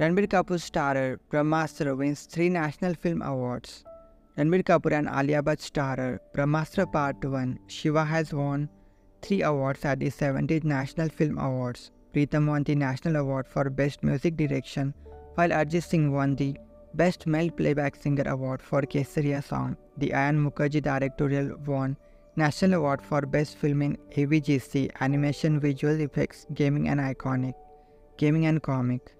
Ranbir Kapoor, starrer Brahmastra wins three National Film Awards. Ranbir Kapoor and Alia Bhatt starrer Brahmastra Part 1 Shiva has won three awards at the 70th National Film Awards. Pritam won the National Award for Best Music Direction, while Arijit Singh won the Best Male Playback Singer Award for Kesariya song. The Ayan Mukherjee directorial won National Award for Best Film in AVGC, Animation, Visual Effects, Gaming and Iconic, Gaming and Comic.